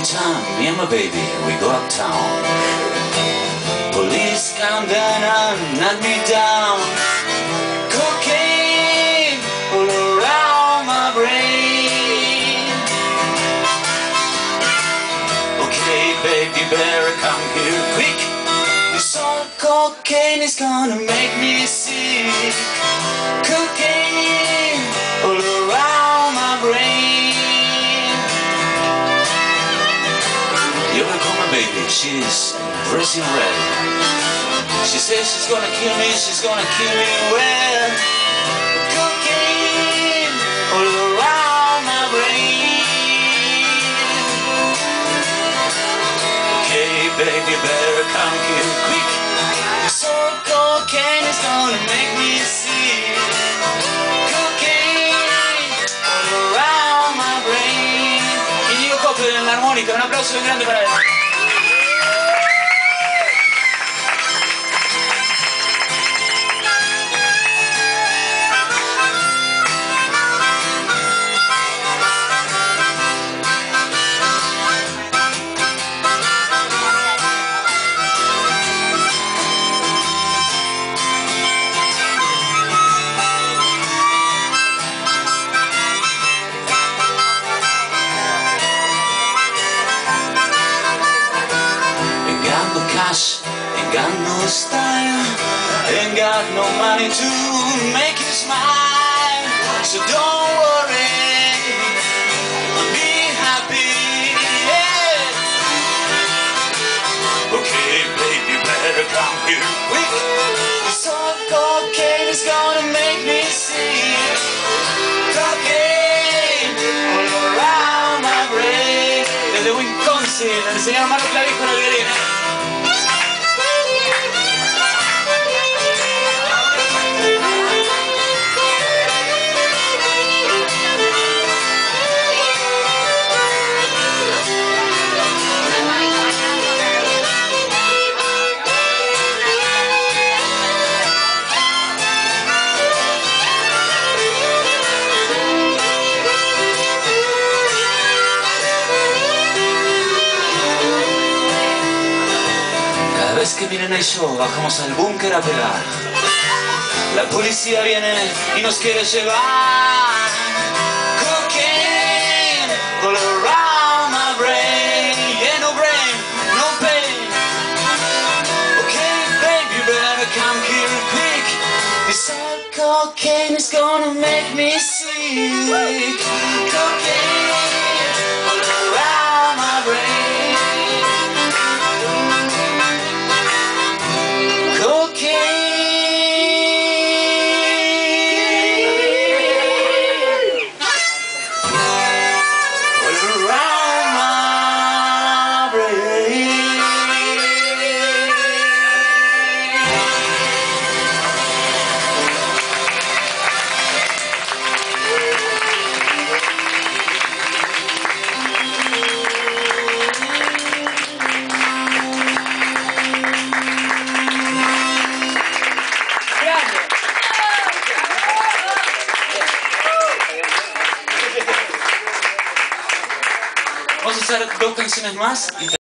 time, me and my baby, we go uptown. Police come down and knock me down. Cocaine all around my brain. Okay, baby, better come here quick. This old cocaine is gonna make me sick. Baby? She's dressed red. She says she's gonna kill me, she's gonna kill me well. Cocaine all around my brain. Okay, baby, better come here quick. Old cocaine is gonna make me sick. Cocaine all around my brain. Iñigo Coppel en la armónica, un aplauso grande para él. Cash, ain't got no style, ain't got no money to make you smile. So don't worry, be happy. Okay, baby, better come here quick. Cocaine is gonna make me. Cocaine all around my brain. Desde Marco Clavijo en el violín. Cada vez que vienen el show, bajamos al búnker a pegar. La policía viene y nos quiere llevar. Cocaine all around my brain. Yeah, no brain, no pain. Okay, baby, you better come here quick. This cocaine is gonna make me sick. Hacer dos canciones más y